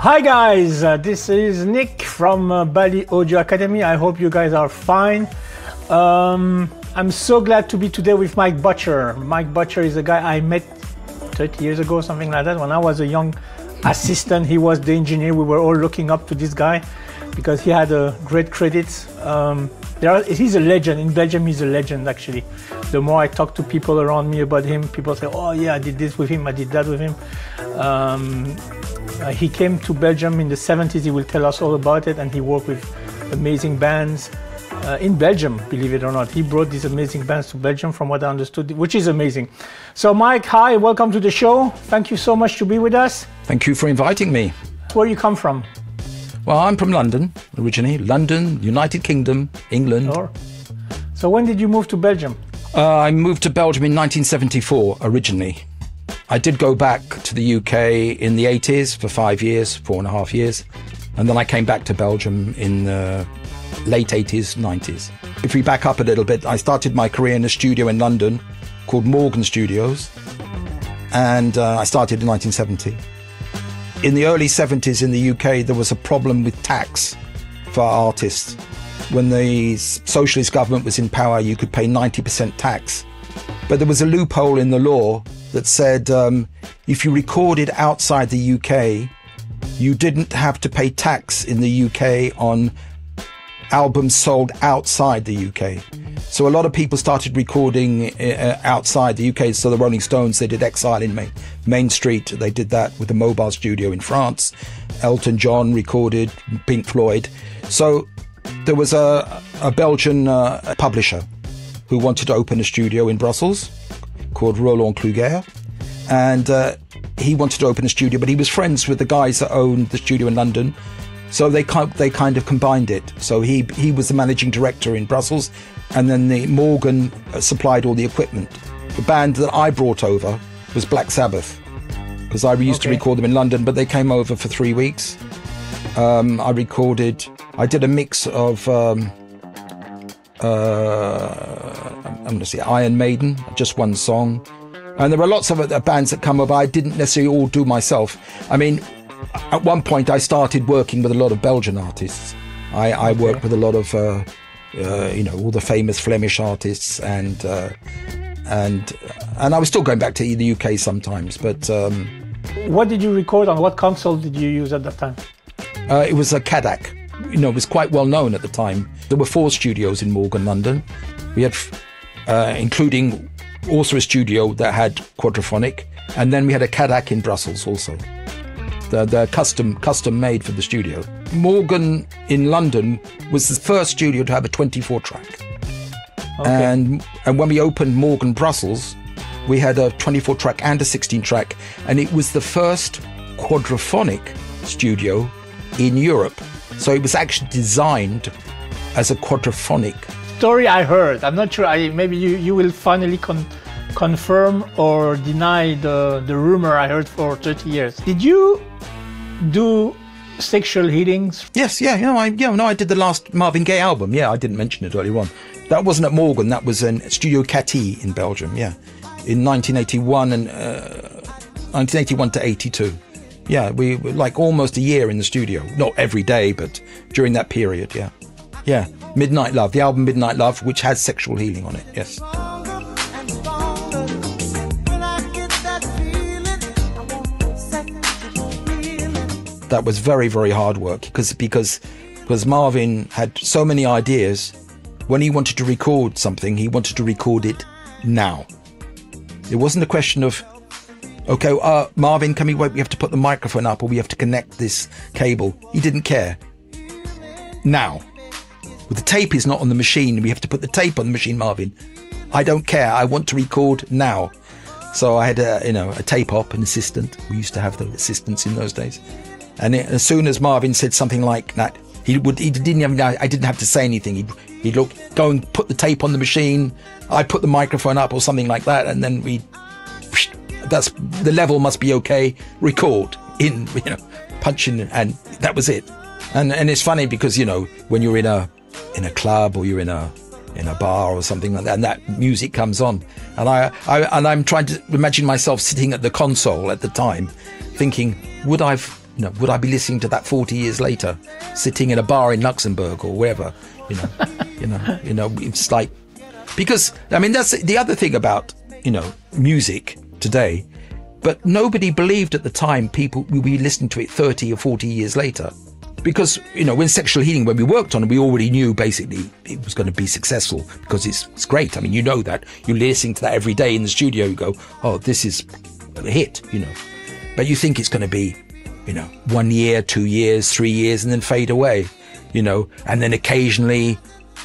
Hi guys, uh, this is Nick from uh, Bali Audio Academy. I hope you guys are fine. Um, I'm so glad to be today with Mike Butcher. Mike Butcher is a guy I met 30 years ago, something like that. When I was a young assistant, he was the engineer. We were all looking up to this guy because he had a great credits. Um, are, he's a legend in Belgium. He's a legend actually. The more I talk to people around me about him, people say, "Oh yeah, I did this with him. I did that with him." Um, uh, he came to Belgium in the 70s. He will tell us all about it, and he worked with amazing bands uh, in Belgium. Believe it or not, he brought these amazing bands to Belgium, from what I understood, which is amazing. So, Mike, hi, welcome to the show. Thank you so much to be with us. Thank you for inviting me. Where you come from? Well, I'm from London originally. London, United Kingdom, England. Sure. So when did you move to Belgium? Uh, I moved to Belgium in 1974 originally. I did go back to the UK in the 80s for five years, four and a half years, and then I came back to Belgium in the late 80s, 90s. If we back up a little bit, I started my career in a studio in London called Morgan Studios, and uh, I started in 1970. In the early 70s in the UK, there was a problem with tax for artists. When the socialist government was in power, you could pay 90% tax. But there was a loophole in the law that said um, if you recorded outside the UK, you didn't have to pay tax in the UK on albums sold outside the UK. So a lot of people started recording uh, outside the UK. So the Rolling Stones, they did Exile in Main, Main Street. They did that with the Mobile Studio in France. Elton John recorded Pink Floyd. So there was a, a Belgian uh, publisher who wanted to open a studio in Brussels called Roland Kluger. And uh, he wanted to open a studio, but he was friends with the guys that owned the studio in London. So they they kind of combined it. So he he was the managing director in Brussels, and then the Morgan uh, supplied all the equipment. The band that I brought over was Black Sabbath, because I used okay. to record them in London, but they came over for three weeks. Um, I recorded. I did a mix of. Um, uh, I'm going to say Iron Maiden, just one song. And there are lots of other bands that come over. I didn't necessarily all do myself. I mean, at one point I started working with a lot of Belgian artists. I, I okay. worked with a lot of, uh, uh, you know, all the famous Flemish artists, and uh, and and I was still going back to the UK sometimes. But um, what did you record on? What console did you use at that time? Uh, it was a Cadac. You know, it was quite well known at the time. There were four studios in Morgan, London. We had, uh, including also a studio that had quadraphonic, and then we had a Cadac in Brussels also. They're, they're custom custom made for the studio. Morgan in London was the first studio to have a 24 track. Okay. And and when we opened Morgan Brussels, we had a 24 track and a 16 track, and it was the first quadraphonic studio in Europe. So it was actually designed as a quadraphonic. Story I heard. I'm not sure. I, maybe you, you will finally con- confirm or deny the, the rumor I heard for 30 years. Did you do sexual healings? Yes, yeah, yeah, I, yeah. No, I did the last Marvin Gaye album. Yeah, I didn't mention it earlier on. That wasn't at Morgan. That was in Studio Katy in Belgium. Yeah, in 1981 and uh, 1981 to 82. Yeah, we were like almost a year in the studio. Not every day, but during that period. Yeah, yeah. Midnight Love, the album Midnight Love, which has sexual healing on it. Yes. That was very very hard work because because because Marvin had so many ideas. When he wanted to record something, he wanted to record it now. It wasn't a question of okay, uh, Marvin, can we wait? We have to put the microphone up, or we have to connect this cable. He didn't care. Now, well, the tape is not on the machine. We have to put the tape on the machine, Marvin. I don't care. I want to record now. So I had a, you know, a tape op, an assistant. We used to have the assistants in those days. And it, as soon as Marvin said something like that, he would he didn't even I didn't have to say anything. He'd he'd look go and put the tape on the machine. I put the microphone up or something like that, and then we that's the level must be okay. Record in you know punching and that was it. And and it's funny because you know when you're in a in a club or you're in a in a bar or something like that, and that music comes on, and I, I and I'm trying to imagine myself sitting at the console at the time, thinking, would I've You know, would I be listening to that 40 years later, sitting in a bar in Luxembourg or wherever? You know, you know, you know, it's like because I mean that's the other thing about you know music today. But nobody believed at the time people would be listening to it 30 or 40 years later. Because, you know, when sexual healing, when we worked on it, we already knew basically it was going to be successful because it's, it's great. I mean, you know that. You're listening to that every day in the studio. You go, oh, this is a hit, you know. But you think it's going to be, you know, one year, two years, three years, and then fade away, you know. And then occasionally,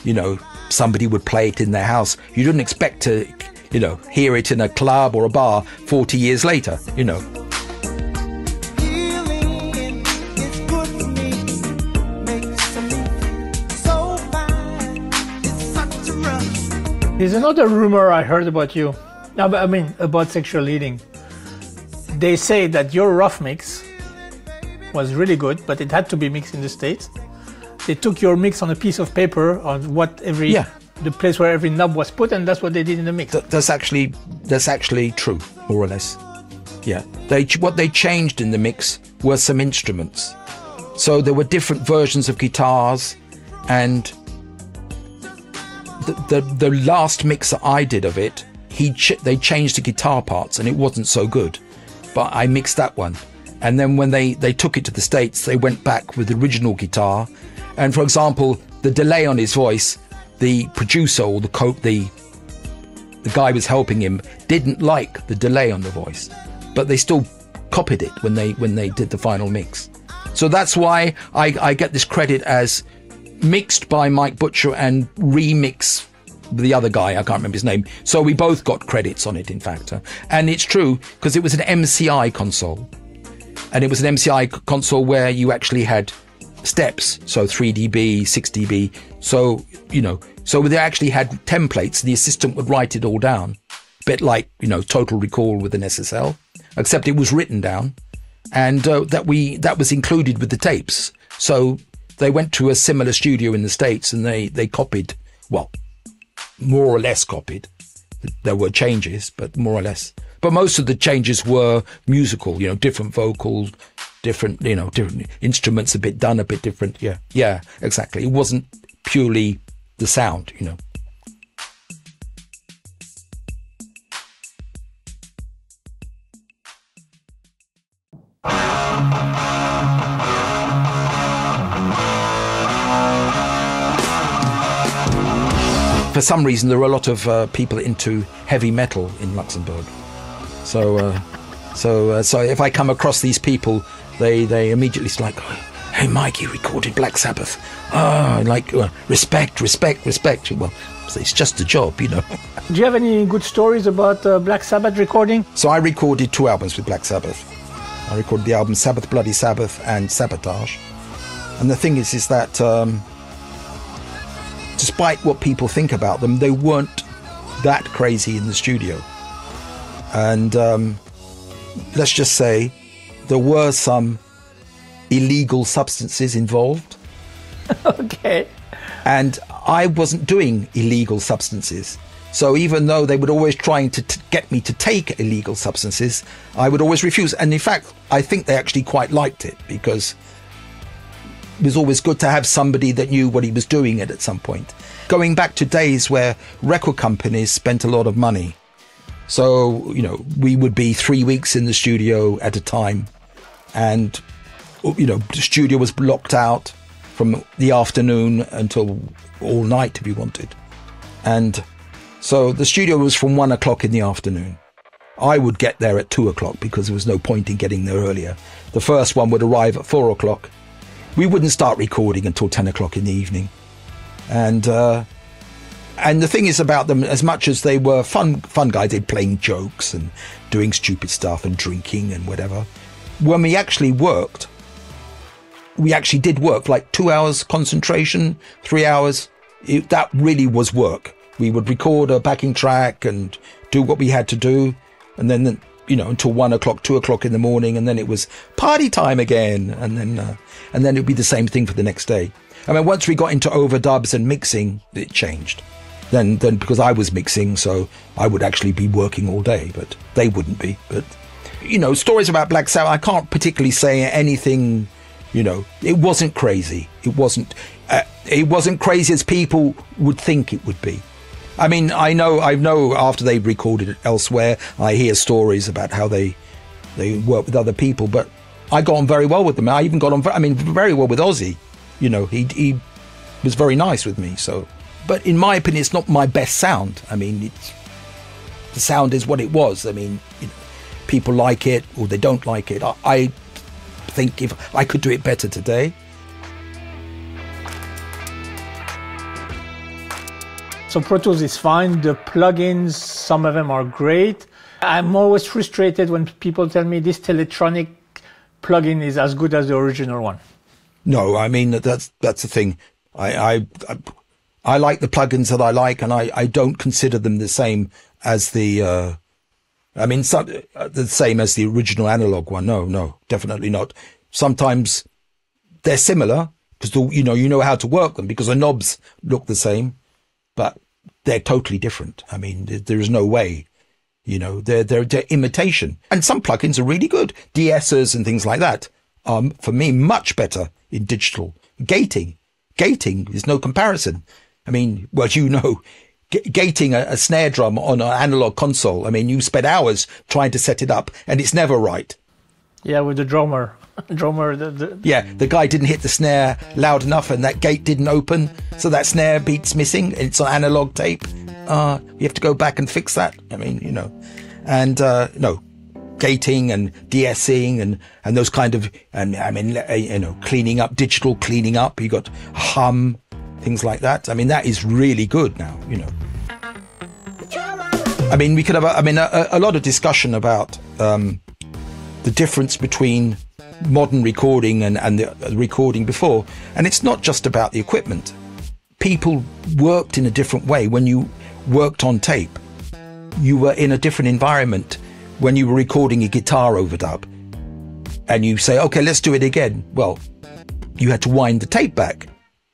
you know, somebody would play it in their house. You didn't expect to you know, hear it in a club or a bar 40 years later, you know. There's another rumor I heard about you. I mean, about sexual healing. They say that your rough mix was really good, but it had to be mixed in the States. They took your mix on a piece of paper on what every yeah the place where every knob was put, and that's what they did in the mix. Th- that's actually that's actually true, more or less. Yeah, they what they changed in the mix were some instruments. So there were different versions of guitars, and the the, the last mix that I did of it, he ch- they changed the guitar parts, and it wasn't so good. But I mixed that one, and then when they they took it to the states, they went back with the original guitar, and for example, the delay on his voice the producer or the co- the the guy was helping him didn't like the delay on the voice, but they still copied it when they when they did the final mix. So that's why I, I get this credit as mixed by Mike Butcher and remix the other guy, I can't remember his name. So we both got credits on it, in fact. And it's true because it was an MCI console. And it was an MCI console where you actually had steps. So 3dB, 6dB. So, you know, so they actually had templates. The assistant would write it all down. Bit like, you know, Total Recall with an SSL, except it was written down. And uh, that we that was included with the tapes. So they went to a similar studio in the States and they, they copied, well, more or less copied. There were changes, but more or less. But most of the changes were musical, you know, different vocals, different, you know, different instruments a bit done a bit different. Yeah, yeah, exactly. It wasn't purely the sound, you know. For some reason, there are a lot of uh, people into heavy metal in Luxembourg. So, uh, so, uh, so if I come across these people they they immediately like, hey Mike, you recorded Black Sabbath. Oh, like uh, respect, respect, respect. Well, it's just a job, you know. Do you have any good stories about uh, Black Sabbath recording? So I recorded two albums with Black Sabbath. I recorded the album Sabbath, Bloody Sabbath, and Sabotage. And the thing is, is that um, despite what people think about them, they weren't that crazy in the studio. And um, let's just say there were some illegal substances involved. okay. And I wasn't doing illegal substances. So even though they would always trying to t- get me to take illegal substances, I would always refuse. And in fact, I think they actually quite liked it because it was always good to have somebody that knew what he was doing at, at some point. Going back to days where record companies spent a lot of money. So, you know, we would be three weeks in the studio at a time. And you know the studio was blocked out from the afternoon until all night if you wanted. And so the studio was from one o'clock in the afternoon. I would get there at two o'clock because there was no point in getting there earlier. The first one would arrive at four o'clock. We wouldn't start recording until 10 o'clock in the evening. And uh, and the thing is about them as much as they were fun fun guys they're playing jokes and doing stupid stuff and drinking and whatever when we actually worked, we actually did work like two hours concentration, three hours. It, that really was work. We would record a backing track and do what we had to do. And then, you know, until one o'clock, two o'clock in the morning. And then it was party time again. And then, uh, and then it'd be the same thing for the next day. I mean, once we got into overdubs and mixing, it changed. Then, then because I was mixing, so I would actually be working all day, but they wouldn't be. But you know, stories about Black Sabbath, I can't particularly say anything, you know, it wasn't crazy. It wasn't, uh, it wasn't crazy as people would think it would be. I mean, I know, I know after they recorded it elsewhere, I hear stories about how they, they work with other people, but I got on very well with them. I even got on, I mean, very well with Ozzy. You know, he, he was very nice with me. So, but in my opinion, it's not my best sound. I mean, it's, the sound is what it was. I mean, you know, people like it or they don't like it. I, I think if I could do it better today, So Pro Tools is fine. The plugins, some of them are great. I'm always frustrated when people tell me this Teletronix plugin is as good as the original one. No, I mean that's that's the thing. I I I, I like the plugins that I like, and I I don't consider them the same as the. Uh, I mean, some, uh, the same as the original analog one. No, no, definitely not. Sometimes they're similar because you know you know how to work them because the knobs look the same, but they're totally different. I mean, there is no way. You know, they're, they're, they're imitation. And some plugins are really good. De-essers and things like that are, for me, much better in digital. Gating. Gating is no comparison. I mean, well, you know, g- gating a, a snare drum on an analog console. I mean, you spend hours trying to set it up and it's never right. Yeah, with the drummer. drummer. The, the... Yeah, the guy didn't hit the snare loud enough, and that gate didn't open, so that snare beat's missing. It's on analog tape. Uh, you have to go back and fix that. I mean, you know, and uh, no, gating and de-essing and and those kind of and I mean, uh, you know, cleaning up, digital cleaning up. You got hum, things like that. I mean, that is really good now. You know. I mean, we could have. A, I mean, a, a lot of discussion about. Um, the difference between modern recording and, and the recording before. And it's not just about the equipment. People worked in a different way when you worked on tape. You were in a different environment when you were recording a guitar overdub. And you say, okay, let's do it again. Well, you had to wind the tape back.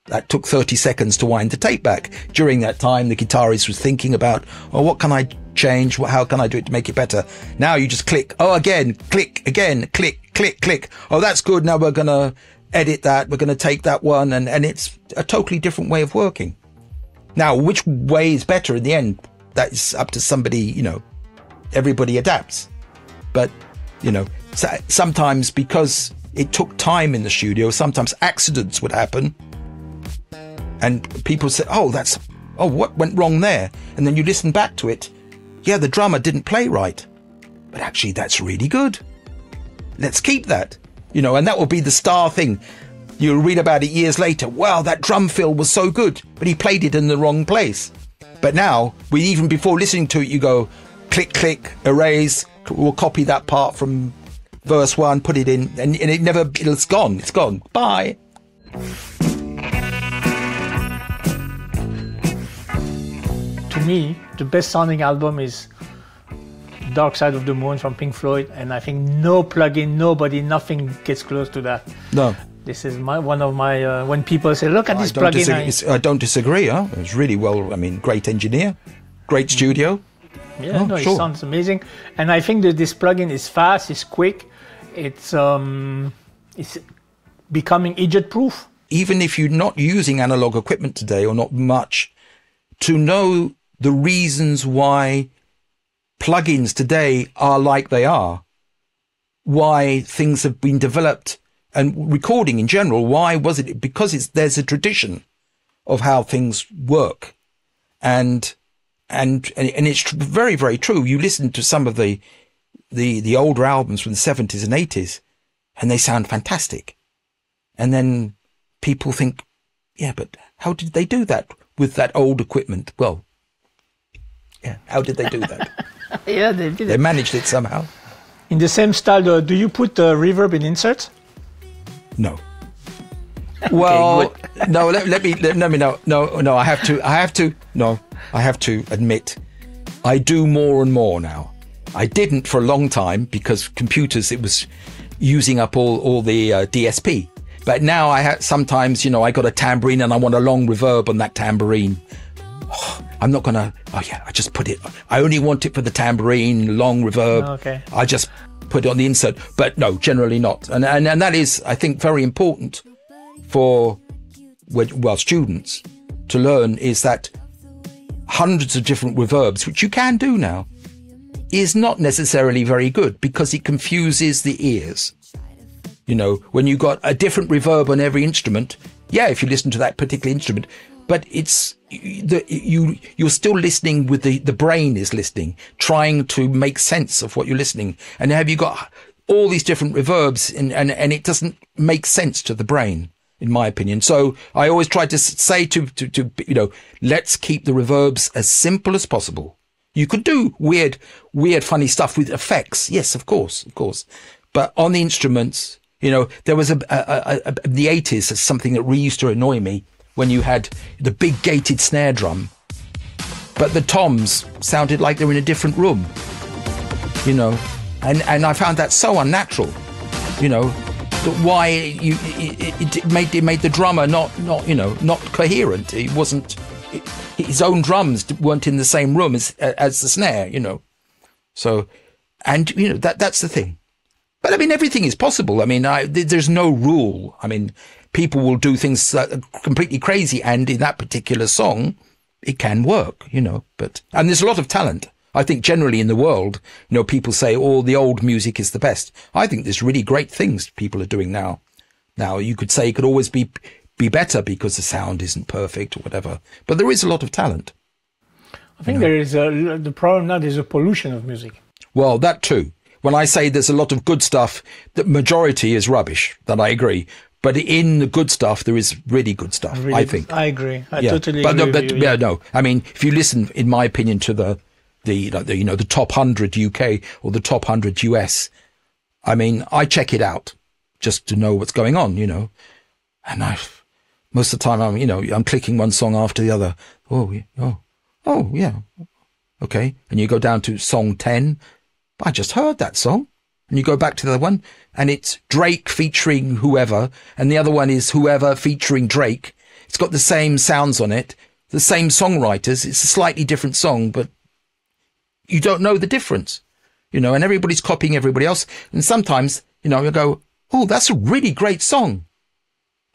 That took 30 seconds to wind the tape back. During that time, the guitarist was thinking about, oh, what can I change? How can I do it to make it better? Now you just click. Oh, again, click, again, click, click, click. Oh, that's good. Now we're going to edit that. We're going to take that one. And, and it's a totally different way of working. Now, which way is better in the end? That's up to somebody, you know, everybody adapts. But, you know, sometimes because it took time in the studio, sometimes accidents would happen. And people say, oh, that's, oh, what went wrong there? And then you listen back to it yeah, the drummer didn't play right, but actually that's really good. Let's keep that, you know, and that will be the star thing. You'll read about it years later. Wow, that drum fill was so good, but he played it in the wrong place. But now, we even before listening to it, you go click, click, erase. We'll copy that part from verse one, put it in, and, and it never, it's gone. It's gone. Bye. Me, the best sounding album is Dark Side of the Moon from Pink Floyd, and I think no plugin, nobody, nothing gets close to that. No. This is my one of my uh, when people say, "Look at this I plugin." I, I, don't disagree. Huh? It's really well. I mean, great engineer, great mm. studio. Yeah, oh, no, sure. it sounds amazing, and I think that this plugin is fast, it's quick, it's um, it's becoming idiot-proof. Even if you're not using analog equipment today or not much, to know the reasons why plugins today are like they are, why things have been developed and recording in general. Why was it? Because it's, there's a tradition of how things work. And, and, and it's very, very true. You listen to some of the, the, the older albums from the seventies and eighties and they sound fantastic. And then people think, yeah, but how did they do that with that old equipment? Well, yeah. How did they do that? yeah, they did. They managed it somehow. In the same style, though, do you put uh, reverb in inserts? No. Well, no. Let, let me let, let me know. no no. I have to. I have to. No, I have to admit, I do more and more now. I didn't for a long time because computers it was using up all all the uh, DSP. But now I have sometimes you know I got a tambourine and I want a long reverb on that tambourine oh, I'm not gonna. Oh yeah, I just put it. I only want it for the tambourine, long reverb. Oh, okay. I just put it on the insert. But no, generally not. And and, and that is, I think, very important for well students to learn is that hundreds of different reverbs, which you can do now, is not necessarily very good because it confuses the ears. You know, when you got a different reverb on every instrument, yeah, if you listen to that particular instrument, but it's the, you you're still listening with the the brain is listening, trying to make sense of what you're listening, and have you got all these different reverbs, and and and it doesn't make sense to the brain in my opinion. So I always try to say to, to, to, you know, let's keep the reverbs as simple as possible. You could do weird, weird, funny stuff with effects. Yes, of course, of course. But on the instruments, you know, there was a, a, a, a the eighties, something that really used to annoy me when you had the big gated snare drum, but the toms sounded like they were in a different room, you know, and, and I found that so unnatural, you know, that why you it, it, made it made the drummer not not you know not coherent. He wasn't his own drums weren't in the same room as as the snare, you know. So, and you know that that's the thing. But I mean, everything is possible. I mean, I, there's no rule. I mean, people will do things uh, completely crazy, and in that particular song, it can work, you know. But and there's a lot of talent. I think generally in the world, you know, people say all oh, the old music is the best. I think there's really great things people are doing now. Now you could say it could always be be better because the sound isn't perfect or whatever, but there is a lot of talent. I think you know? there is a, the problem now. There's a pollution of music. Well, that too. When I say there's a lot of good stuff, the majority is rubbish. That I agree. But in the good stuff, there is really good stuff. Really I think. I agree. I yeah. totally but, agree. No, but you, yeah. yeah, no. I mean, if you listen, in my opinion, to the the, the you know the top hundred UK or the top hundred US. I mean, I check it out just to know what's going on, you know. And I, most of the time, I'm you know I'm clicking one song after the other. Oh, oh, oh, yeah, okay. And you go down to song ten. I just heard that song. And you go back to the other one, and it's Drake featuring whoever, and the other one is whoever featuring Drake. It's got the same sounds on it, the same songwriters. It's a slightly different song, but you don't know the difference, you know, and everybody's copying everybody else. And sometimes, you know, you go, Oh, that's a really great song.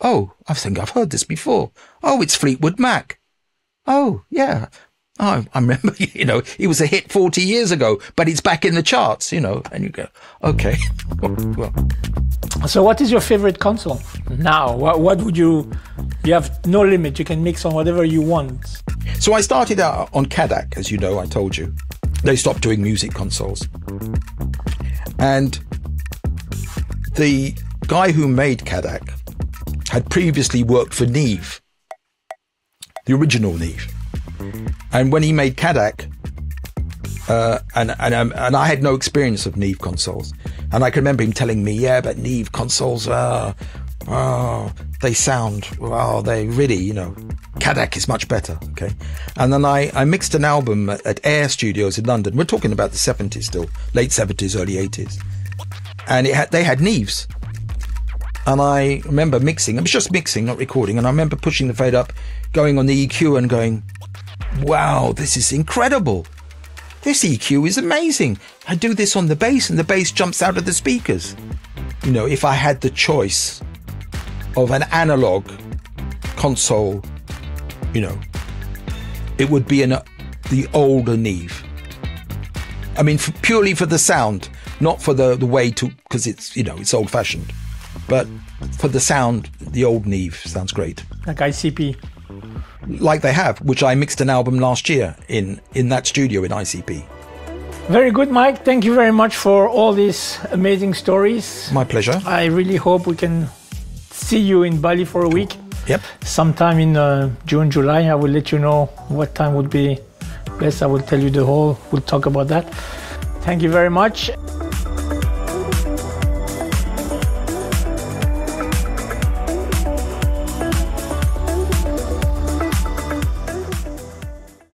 Oh, I think I've heard this before. Oh, it's Fleetwood Mac. Oh, yeah. Oh, I remember, you know, it was a hit 40 years ago, but it's back in the charts, you know, and you go, okay. well. So what is your favorite console now? What, what would you, you have no limit. You can mix on whatever you want. So I started out on Cadac, as you know, I told you they stopped doing music consoles. And the guy who made Cadac had previously worked for Neve, the original Neve. And when he made Cadac, uh, and and um, and I had no experience of Neve consoles, and I can remember him telling me, "Yeah, but Neve consoles, uh, oh, they sound, oh, they really, you know, Cadac is much better. Okay. And then I, I mixed an album at, at Air Studios in London. We're talking about the 70s still, late 70s, early 80s. And it had, they had Neves. And I remember mixing, I was just mixing, not recording. And I remember pushing the fade up, going on the EQ and going, wow, this is incredible. This EQ is amazing. I do this on the bass and the bass jumps out of the speakers. You know, if I had the choice of an analog console, you know, it would be an, uh, the older Neve. I mean, for, purely for the sound, not for the, the way to, because it's, you know, it's old fashioned. But for the sound, the old Neve sounds great. Like ICP. Like they have, which I mixed an album last year in, in that studio in ICP. Very good, Mike. Thank you very much for all these amazing stories. My pleasure. I really hope we can see you in Bali for a week. Yep. Sometime in uh, June, July, I will let you know what time would be best. I will tell you the whole, we'll talk about that. Thank you very much.